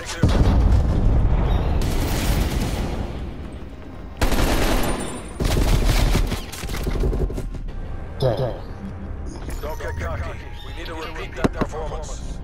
Dead. Dead. Don't. We need to repeat that performance.